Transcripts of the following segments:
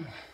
Hmm.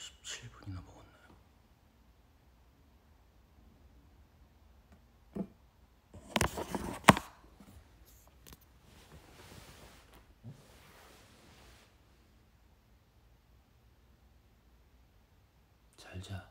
87분이나 먹었나요? 잘 자.